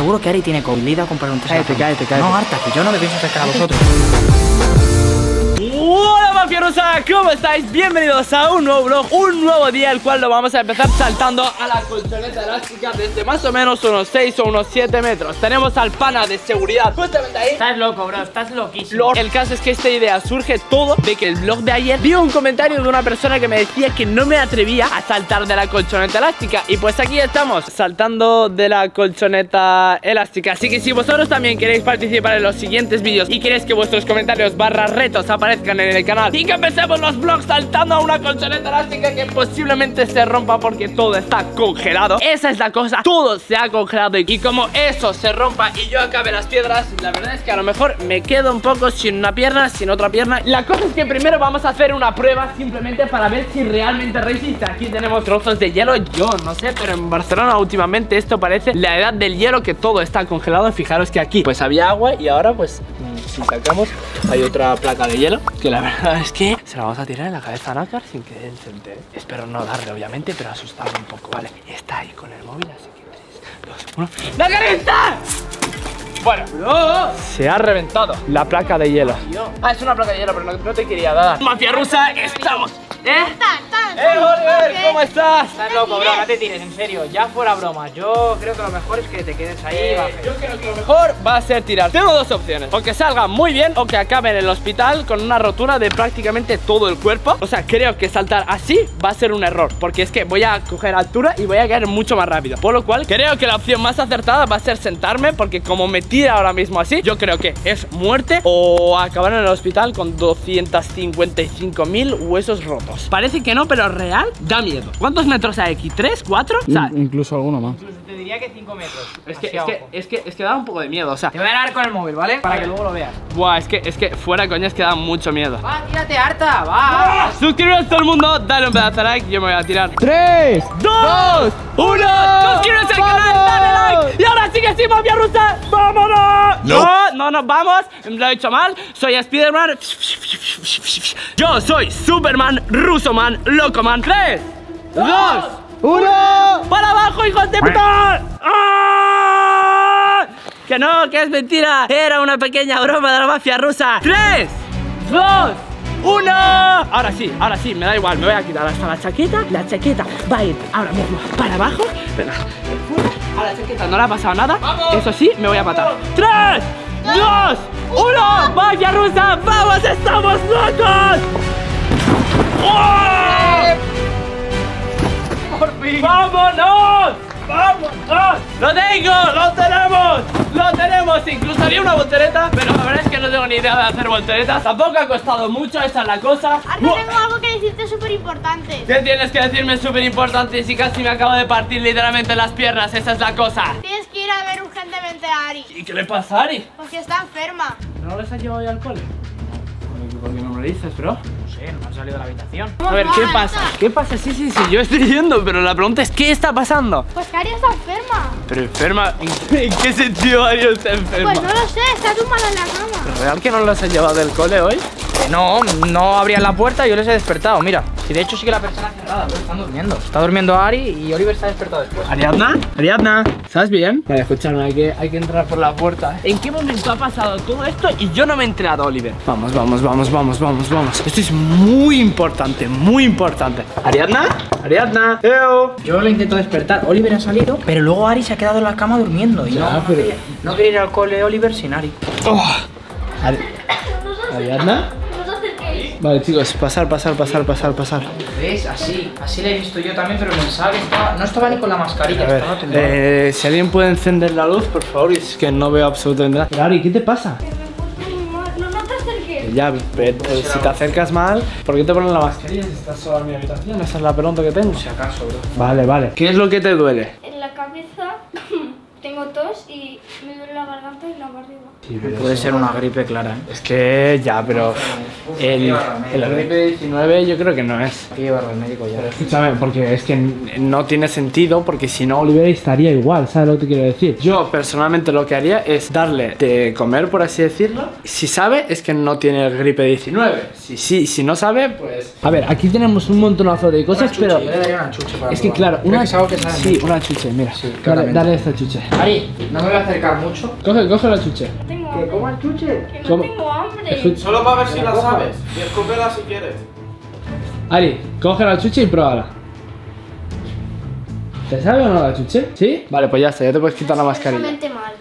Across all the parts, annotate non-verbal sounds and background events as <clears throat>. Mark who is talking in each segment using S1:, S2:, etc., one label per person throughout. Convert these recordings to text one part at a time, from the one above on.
S1: Seguro que Ari tiene COVID. Le he ido a comprar un test.
S2: Cállate, cállate, cállate.
S1: No, harta, que yo no me pienso acercar a vosotros.
S2: Mafia rusa, ¿cómo estáis? Bienvenidos a un nuevo vlog, un nuevo día el cual lo vamos a empezar saltando a la colchoneta elástica desde más o menos unos 6 o unos 7 metros. Tenemos al pana de seguridad justamente ahí.
S1: Estás loco, bro, estás loquísimo.
S2: El caso es que esta idea surge todo de que el vlog de ayer vi un comentario de una persona que me decía que no me atrevía a saltar de la colchoneta elástica. Y pues aquí estamos, saltando de la colchoneta elástica. Así que si vosotros también queréis participar en los siguientes vídeos y queréis que vuestros comentarios barra retos aparezcan en el canal Y que empecemos los vlogs saltando a una colchoneta elástica que posiblemente se rompa porque todo está congelado. Esa es la cosa, todo se ha congelado y como eso se rompa y yo acabe las piedras La verdad es que a lo mejor me quedo un poco sin una pierna, sin otra pierna. La cosa es que primero vamos a hacer una prueba simplemente para ver si realmente resiste. Aquí tenemos trozos de hielo, yo no sé, pero en Barcelona últimamente esto parece la edad del hielo que todo está congelado. Fijaros que aquí pues había agua y ahora pues si sacamos hay otra placa de hielo Que la <laughs> verdad es que se la vamos a tirar en la cabeza a Nácar sin que él se entere Espero no darle obviamente, pero asustarle un poco, ¿vale? Está ahí con el móvil, así que 3, 2, 1 ¡Nácar está! Bueno, se ha reventado la placa de hielo Ah, es una placa de hielo, pero no, no te quería dar Mafia rusa, estamos ¿Eh? ¡Eh, Oliver! ¿Cómo estás?
S1: Estás loco, bro, no te tires, en serio. Ya fuera broma. Yo creo que lo mejor es que te quedes ahí.
S2: Eh,
S1: bajes.
S2: yo creo que lo mejor va a ser tirar. Tengo dos opciones: o que salga muy bien, o que acabe en el hospital con una rotura de prácticamente todo el cuerpo. O sea, creo que saltar así va a ser un error, porque es que voy a coger altura y voy a caer mucho más rápido. Por lo cual, creo que la opción más acertada va a ser sentarme, porque como me tira ahora mismo así, yo creo que es muerte o acabar en el hospital con 255 mil huesos rotos. Parece que no, pero real da miedo. ¿Cuántos metros hay aquí? ¿Tres? ¿Cuatro? O sea,
S3: Incluso alguno más.
S1: Incluso te diría que 5 metros.
S2: es que, es que, es que, es que da un poco de miedo. O sea,
S1: Te voy a dar con el móvil, ¿vale? Para que luego lo veas.
S2: buah, es que, es que fuera coña es que da mucho miedo.
S1: Va, tírate harta, va.
S2: Suscribiros todo el mundo, dale un pedazo de like, yo me voy a tirar.
S3: ¡Tres!
S2: ¡Dos! ¡Uno! ¡Suscríbete al canal! ¡Dale like! Y ahora sí que sí, mafia rusa, ¡vámonos! No, no, no, vamos, lo he hecho mal, soy Spiderman. Yo soy Superman, Rusoman, Locoman. ¡Tres! ¡Dos!
S3: ¡Uno!
S2: ¡Para abajo, hijos de puta! ¡Ah! Que no, que es mentira. Era una pequeña broma de la mafia rusa. ¡Tres! ¡Dos! ¡Uno! Ahora sí, ahora sí, me da igual. Me voy a quitar hasta la chaqueta. La chaqueta va a ir ahora mismo para abajo. Espera, A la chaqueta no le ha pasado nada. Eso sí, me voy a matar. ¡Tres! ¡Dos! ¡Uno! ¡Mafia rusa! ¡Vamos! ¡Estamos locos! ¡Oh!
S1: Por fin.
S2: ¡Vámonos! ¡Vámonos! ¡Lo tengo! ¡Lo tenemos! ¡Lo tenemos! Incluso haría una voltereta, pero la verdad es que no tengo ni idea de hacer volteretas. Tampoco ha costado mucho, esa es la cosa.
S4: Ahora tengo algo que decirte súper importante.
S2: ¿Qué tienes que decirme súper importante si casi me acabo de partir literalmente las piernas? Esa es la cosa.
S4: Tienes que ir a ver urgentemente a Ari,
S2: ¿Y qué le pasa a Ari?
S4: porque está enferma.
S2: ¿No les has llevado ya al cole? ¿Por qué no me lo dices, bro?
S1: No sé, no me han salido de la habitación.
S2: A ver, ¿qué pasa? ¿Qué pasa? Sí, sí, sí, yo estoy yendo, pero la pregunta es ¿qué está pasando?
S4: Pues que Ari está enferma.
S2: Pero enferma, ¿en en qué sentido Ari está enferma?
S4: Pues no lo sé, está tumbada en la cama.
S2: ¿Real que no los has llevado del cole hoy?
S1: Que no, no abrían la puerta y yo les he despertado, mira. Y de hecho sí que la persona cerrada, pero están durmiendo. Está durmiendo Ari y Oliver se ha despertado después.
S2: Ariadna, Ariadna, ¿estás bien? Vale, escúchame, hay que, hay que entrar por la puerta. ¿En qué momento ha pasado todo esto y yo no me he enterado, Oliver? Vamos, vamos, vamos, vamos, vamos, vamos. Esto es muy importante, muy importante. Ariadna, Ariadna, Eo.
S1: Yo le intento despertar, Oliver ha salido, pero luego Ari se ha quedado en la cama durmiendo. Y
S2: Ya,
S1: no,
S2: pero-
S1: quería, no quería ir al cole Oliver sin Ari.
S2: Oh. Ari- Ariadna. Vale, chicos, pasar, pasar, pasar, pasar, pasar.
S1: ¿Ves? Así, así la he visto yo también, pero pensaba que estaba, no estaba ni con la mascarilla,
S2: A ver, eh, si alguien puede encender la luz, por favor, es que no veo absolutamente nada. Pero Ari, ¿qué te pasa?
S4: No, no te acerques.
S2: Ya, pero si te acercas mal, ¿por qué te ponen la mascarilla si estás solo en mi habitación? Esa es la pregunta que tengo.
S1: Si acaso, bro.
S2: Vale, vale. ¿Qué es lo que te duele?
S4: En la cabeza <clears throat> tengo tos y me duele la garganta y la barriga.
S1: Puede ser una gripe clara, ¿eh?
S2: Es que ya, pero el, el gripe 19 yo creo que no es.
S1: Hay que llevarlo al médico ya.
S2: Escúchame, porque es que no tiene sentido, porque si no Oliver estaría igual, ¿sabes lo que te quiero decir? Yo personalmente lo que haría es darle de comer, por así decirlo. Si sabe, es que no tiene gripe 19. Si sí, si no sabe, pues... A ver, aquí tenemos un montonazo de cosas, pero...
S1: Chuche
S2: Es que
S1: probar.
S2: claro, una,
S1: que es algo que sabe
S2: sí,
S1: mucho.
S2: una chuche, mira.
S1: Sí,
S2: dale,
S1: claramente.
S2: dale esta chuche.
S1: Ari, No me voy a acercar mucho.
S2: Coge, coge la chuche.
S1: ¿Que coma el chuche?
S4: Que no tengo hambre.
S5: Solo para ver si la sabes. Y escúpela si quieres.
S2: Ari, coge la chuche y pruébala. ¿Te sabe o no la chuche? ¿Sí? Vale, pues ya está, ya te puedes quitar la mascarilla.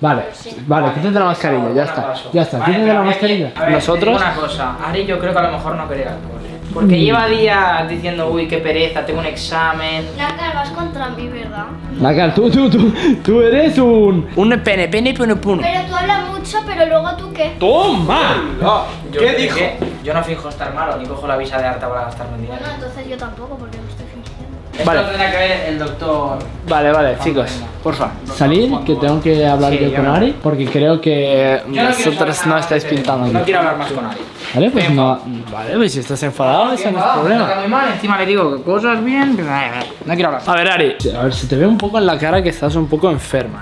S2: Vale,
S4: sí.
S2: vale, quítate la mascarilla, ya está. Ya está,
S1: Vale,
S2: quítate la mascarilla.
S1: a ver,
S2: Nosotros.
S1: una cosa, Ari yo creo que a lo mejor no quería alcohol. Porque lleva días diciendo, uy, qué pereza, tengo un examen.
S4: La cargas contra mí, ¿verdad?
S2: Nacar, tú, tú, tú, tú eres un.
S6: Un pene, pene, pene, pune.
S4: Pero tú hablas mucho, pero luego tú qué.
S2: ¡Toma!
S5: No, ¿Qué dijo?
S1: que- Yo no finjo estar malo, ni cojo la visa de harta para gastarme dinero.
S4: Bueno, entonces yo tampoco, porque.
S1: Esto
S2: Vale.
S1: lo tendrá que ver el doctor.
S6: Vale, vale, chicos, porfa.
S2: Salir, que tengo que hablar
S1: Sí,
S2: yo con. Ari, porque creo que
S1: no
S2: vosotros no estáis
S1: este
S2: pintando.
S1: No quiero hablar más con Ari.
S2: Vale, pues
S1: Estoy
S2: no. Vale, pues si estás enfadado, ese no es
S1: Está
S2: problema.
S1: muy mal, encima le digo que cosas bien. No quiero hablar.
S2: A ver, Ari, a ver, se te ve un poco en la cara que estás un poco enferma.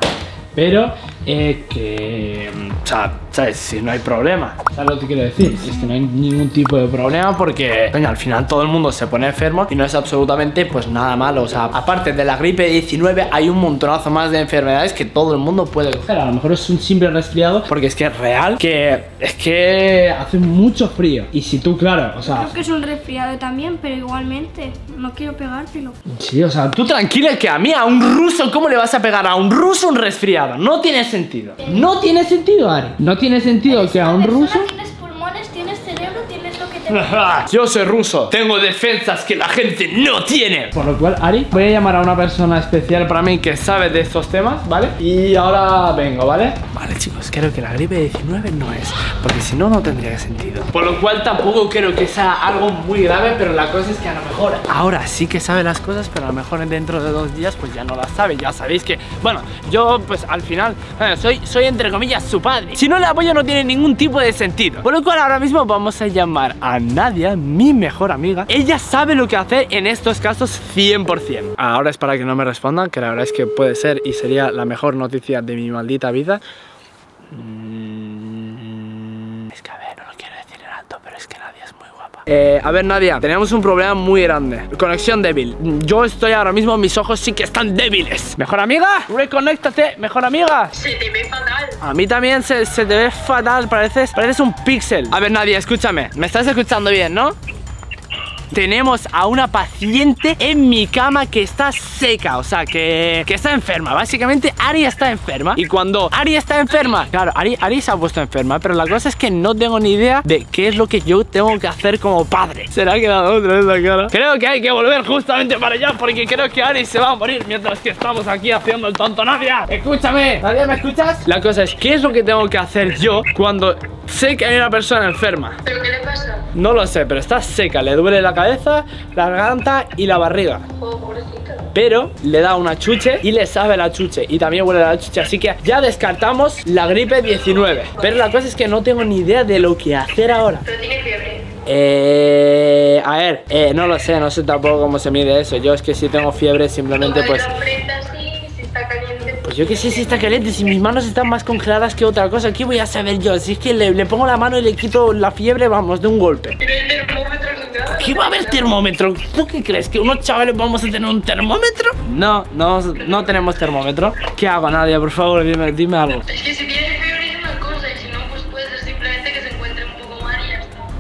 S2: Pero eh, que. O sea, ¿sabes? Si no hay problema. ¿Sabes lo que quiero decir? Es que no hay ningún tipo de problema porque, coño, al final todo el mundo se pone enfermo y no es absolutamente, pues nada malo. O sea, aparte de la gripe 19, hay un montonazo más de enfermedades que todo el mundo puede coger. A lo mejor es un simple resfriado porque es que es real que es que hace mucho frío. Y si tú, claro, o sea,
S4: Creo que es un resfriado también, pero igualmente no quiero pegártelo.
S2: Sí, o sea, tú tranquila que a mí, a un ruso, ¿cómo le vas a pegar a un ruso un resfriado? No tiene sentido. No tiene sentido, Ari. No tiene sentido que a un ruso...
S4: Tienes pulmones, tienes cerebro, tienes lo que te... <laughs>
S2: Yo soy ruso. Tengo defensas que la gente no tiene. Por lo cual, Ari, voy a llamar a una persona especial para mí que sabe de estos temas, ¿vale? Y ahora vengo, ¿vale? Vale, chicos, creo que la gripe 19 no es. Porque si no, no tendría sentido. Por lo cual tampoco creo que sea algo muy grave, pero la cosa es que a lo mejor ahora sí que sabe las cosas, pero a lo mejor dentro de dos días pues ya no las sabe. Ya sabéis que, bueno, yo pues al final eh, soy, soy entre comillas su padre. Si no le apoyo no tiene ningún tipo de sentido. Por lo cual ahora mismo vamos a llamar a Nadia, mi mejor amiga. Ella sabe lo que hacer en estos casos 100%. Ahora es para que no me respondan, que la verdad es que puede ser y sería la mejor noticia de mi maldita vida Es que a ver, no lo quiero decir en alto, pero es que Nadia es muy guapa. Eh, a ver, Nadia, tenemos un problema muy grande. Conexión débil. Yo estoy ahora mismo, mis ojos sí que están débiles. ¿Mejor amiga? Reconéctate, mejor amiga.
S7: Se te ve fatal.
S2: A mí también se, se te ve fatal, pareces, pareces un píxel. A ver, Nadia, escúchame. ¿Me estás escuchando bien, no? Tenemos a una paciente en mi cama que está seca, o sea, que, que está enferma. Básicamente, Ari está enferma. Y cuando Ari está enferma, claro, Ari, Ari se ha puesto enferma, pero la cosa es que no tengo ni idea de qué es lo que yo tengo que hacer como padre. Se le ha quedado otra vez la cara. Creo que hay que volver justamente para allá porque creo que Ari se va a morir mientras que estamos aquí haciendo el tonto. Nadia, escúchame. Nadia, ¿me escuchas? La cosa es, ¿qué es lo que tengo que hacer yo cuando sé que hay una persona enferma?
S7: ¿Pero qué le pasa?
S2: No lo sé, pero está seca, le duele la cabeza, la garganta y la barriga.
S7: Oh, pobrecita.
S2: Pero le da una chuche y le sabe la chuche y también huele la chuche, así que ya descartamos la gripe 19. Pero la cosa es que no tengo ni idea de lo que hacer ahora.
S7: Pero tiene fiebre.
S2: Eh, a ver, eh, no lo sé, no sé tampoco cómo se mide eso. Yo es que si tengo fiebre simplemente pues... Pues yo que sé si está caliente, si mis manos están más congeladas que otra cosa, ¿qué voy a saber yo? Si es que le, le pongo la mano y le quito la fiebre, vamos, de un golpe. ¿Qué va a haber termómetro? ¿Tú qué crees? ¿Que unos chavales vamos a tener un termómetro? No, no, no tenemos termómetro. ¿Qué hago, Nadia? Por favor, dime, dime algo.
S7: Es que si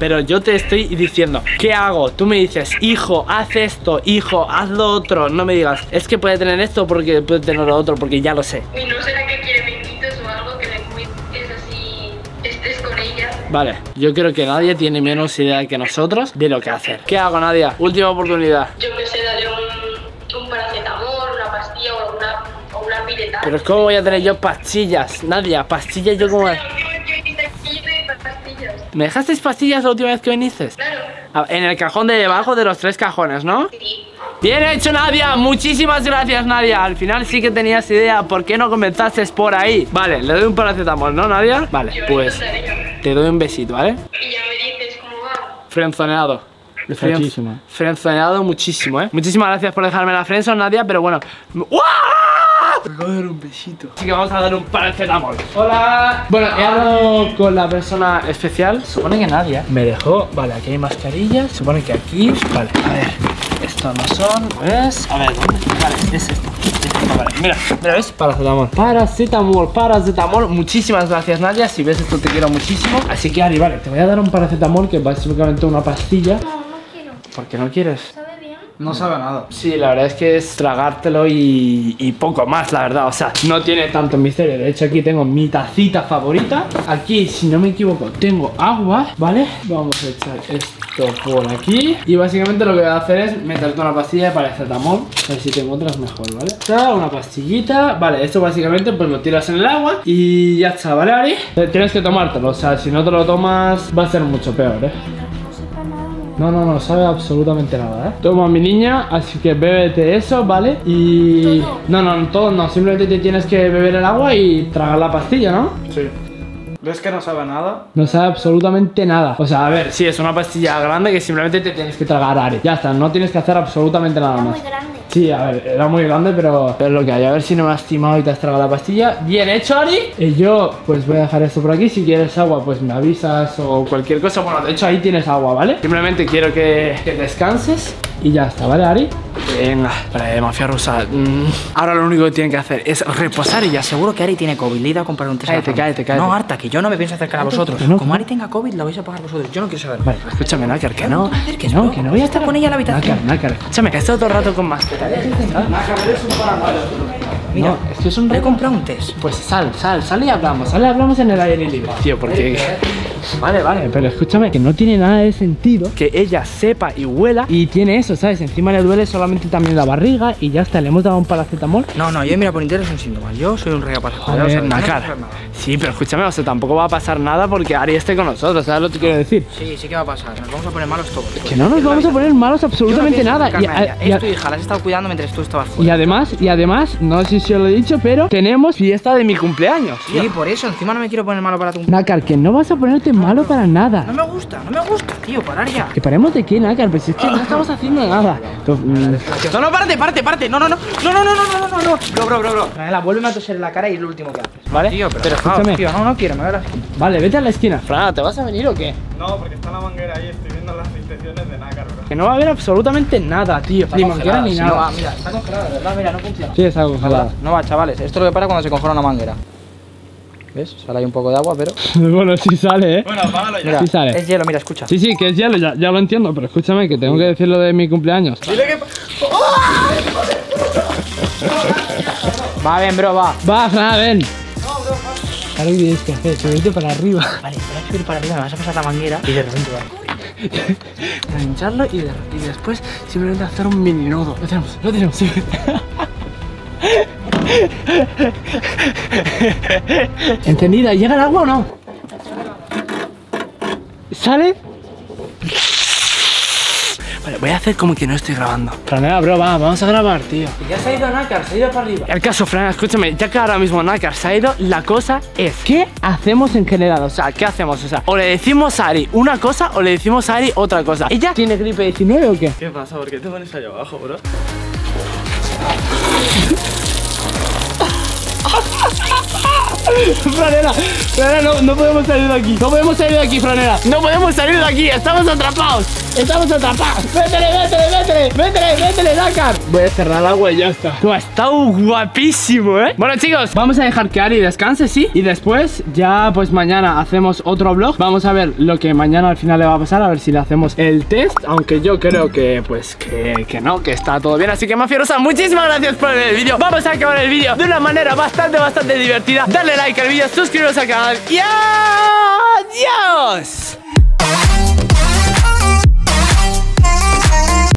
S2: Pero yo te estoy diciendo, ¿qué hago? Tú me dices, hijo, haz esto, hijo, haz lo otro. No me digas, es que puede tener esto porque puede tener lo otro, porque ya lo sé.
S7: Y no será que quiere o algo que le cuides así, estés con ella.
S2: Vale, yo creo que nadie tiene menos idea que nosotros de lo que hacer. ¿Qué hago, Nadia? Última oportunidad.
S7: Yo que sé, darle un, un paracetamol, una pastilla o una, o una pileta.
S2: Pero ¿cómo voy a tener yo pastillas? Nadia, pastillas yo como...
S7: pastillas.
S2: ¿Me dejasteis pastillas la última vez que viniste?
S7: Claro.
S2: En el cajón de debajo de los tres cajones, ¿no?
S7: Sí.
S2: Bien hecho, Nadia. Muchísimas gracias, Nadia. Al final sí que tenías idea. ¿Por qué no comenzaste por ahí? Vale, le doy un paracetamol, ¿no, Nadia? Vale,
S7: Yo
S2: pues
S7: te
S2: doy un besito, ¿vale?
S7: Y ya me dices cómo va.
S2: Frenzoneado. Frenzoneado muchísimo, ¿eh? Muchísimas gracias por dejarme la frenzone, Nadia, pero bueno. ¡Uah! Me acabo de dar un besito. Así que vamos a dar un paracetamol. Hola. Bueno, he hablado con la persona especial. Supone que Nadia me dejó. Vale, aquí hay mascarillas. Supone que aquí. Vale, a ver. Esto no son. ¿Ves? A ver, ¿dónde? Vale, es esto. Es esto, vale. Vale, mira, mira, ¿ves? Paracetamol. Paracetamol, paracetamol. Muchísimas gracias, Nadia. Si ves esto, te quiero muchísimo. Así que, Ari, vale, te voy a dar un paracetamol que es básicamente una pastilla.
S4: No, no quiero.
S2: ¿Por qué no quieres?
S1: No sabe nada.
S2: Sí, la verdad es que es tragártelo y, y poco más, la verdad. O sea, no tiene tanto misterio. De hecho, aquí tengo mi tacita favorita. Aquí, si no me equivoco, tengo agua, ¿vale? Vamos a echar esto por aquí. Y básicamente lo que voy a hacer es meterte una pastilla de paracetamol. A ver si te encuentras mejor, ¿vale? Está una pastillita. Vale, esto básicamente pues lo tiras en el agua y ya está, ¿vale, Ari? Tienes que tomártelo. O sea, si no te lo tomas va a ser mucho peor, ¿eh?
S4: No no.
S2: No, no, no sabe absolutamente nada, ¿eh? Toma, mi niña, así que bébete eso, ¿vale? Y...
S4: ¿Todo?
S2: No, no, todo no, simplemente te tienes que beber el agua y tragar la pastilla, ¿no?
S5: Sí. ¿Ves que no sabe nada?
S2: No sabe absolutamente nada. O sea, a ver, sí, es una pastilla grande que simplemente te tienes que tragar, Ari. Ya está, no tienes que hacer absolutamente nada
S4: Era
S2: más.
S4: muy grande.
S2: Sí, a ver, era muy grande, pero, pero es lo que hay. A ver si no me has timado y te has tragado la pastilla. Bien hecho, Ari. Y yo, pues voy a dejar esto por aquí. Si quieres agua, pues me avisas o cualquier cosa. Bueno, de hecho, ahí tienes agua, ¿vale? Simplemente quiero que, que descanses y ya está, ¿vale, Ari? Venga, vale, mafia rusa. mm, Ahora lo único que tienen que hacer es reposar y ya se
S1: Seguro que Ari tiene COVID, le he ido a comprar un test.
S2: Cállate, cállate, cállate.
S1: No, harta, que yo no me pienso acercar a vosotros.
S2: no,
S1: Como Ari tenga COVID, la vais a pagar vosotros. Yo no quiero saber.
S2: Vale, escúchame, Nácar, que no, que no, que no voy a estar
S1: con ella en la habitación.
S2: Nácar, Nácar, escúchame, que he estado todo el rato con mascarilla.
S1: Mira,
S2: No, es que es un
S1: le he comprado un test.
S2: Pues sal, sal, sal y hablamos, sal y hablamos en el aire libre. Tío, porque... Vale, vale, pero escúchame, que no tiene nada de sentido que ella sepa y huela y tiene eso, ¿sabes? Encima le duele solamente también la barriga y ya está, le hemos dado un paracetamol.
S1: No, no, yo mira por interés son síntomas. Yo soy un rey aparato.
S2: Joder, Nácar. Sí, pero escúchame, o sea, tampoco va a pasar nada porque Ari esté con nosotros, ¿sabes lo que quiero decir?
S1: Sí, sí que va a pasar. Nos vamos a poner malos todos.
S2: Que no nos vamos a poner malos absolutamente nada. Y, a- y a-
S1: Es tu hija, la has estado cuidando mientras tú estabas fuera.
S2: y además, y además, no sé si os lo he dicho, pero tenemos fiesta de mi cumpleaños.
S1: Sí, por eso, encima no me quiero poner malo para tu
S2: Nácar, que no vas a ponerte malo para nada.
S1: No me gusta, no me gusta, tío, parar ya.
S2: Que paremos de qué, Nácar, pues es que no estamos haciendo nada. Mm,
S1: No, no, párate, párate, párate. No, no, no, no, no, no, no, no, no, no. Bro, bro, bro, bro. Franela, vuélveme a toser en la cara y es lo último que haces.
S2: ¿Vale?
S1: Tío, pero,
S2: Pero escúchame.
S1: Tío, no, no quiero, me voy a la esquina.
S2: Vale, vete a la esquina. Frana, ¿te vas a venir o qué?
S5: No, porque está la manguera ahí, estoy viendo las intenciones de Nácar.
S2: Que no va a haber absolutamente nada, tío. Ni manguera ni
S1: Si
S2: nada.
S1: no va, mira, está congelada, de verdad, mira, no funciona.
S2: Sí, está congelada.
S1: No va, chavales. Esto es lo que para cuando se congela una manguera. ¿Ves? Sale ahí un poco de agua, pero. <laughs>
S2: bueno, sí sale, ¿eh?
S5: Bueno, apágalo ya.
S1: Mira,
S2: Sí sale.
S1: es hielo, mira, escucha.
S2: Sí, sí, que es hielo, ya, ya lo entiendo, pero escúchame, que tengo que decir lo de mi cumpleaños.
S5: Dile que...
S1: Va bien, bro, va.
S2: Va, Frana, ven. Ahora qué tienes que hacer, subirte para arriba.
S1: Vale, voy a subir para arriba, me vas a pasar la manguera y de repente va.
S2: Hincharlo y, de- y después simplemente hacer un mini nodo. Lo tenemos, lo tenemos, sí. <laughs> Encendida, ¿llega el agua o no? ¿Sale? Vale, voy a hacer como que no estoy grabando. Franela, bro, va, vamos a grabar, tío.
S1: Ya se ha ido Nácar, se ha ido para arriba.
S2: El caso, Fran, escúchame, ya que ahora mismo Nakar se ha ido, la cosa es ¿Qué hacemos en general? O sea, ¿qué hacemos? O sea, o le decimos a Ari una cosa o le decimos a Ari otra cosa ¿Ella tiene gripe 19 o qué?
S5: ¿Qué pasa? ¿Por qué te pones ahí abajo, bro? <laughs>
S2: Franela, Franela, no, no podemos salir de aquí No podemos salir de aquí, Franela No podemos salir de aquí, estamos atrapados Estamos atrapados Vétele, vétele, vétele, vétele, vétele, Nakar Voy a cerrar el agua y ya está. Tú has estado guapísimo, ¿eh? Bueno, chicos, vamos a dejar que Ari descanse, ¿sí? Y después, ya pues mañana hacemos otro vlog. Vamos a ver lo que mañana al final le va a pasar A ver si le hacemos el test Aunque yo creo que, pues, que, que no, que está todo bien. Así que, mafiosa, muchísimas gracias por ver el vídeo. Vamos a acabar el vídeo de una manera bastante, bastante divertida. Dale like al vídeo, suscribiros al canal Y adiós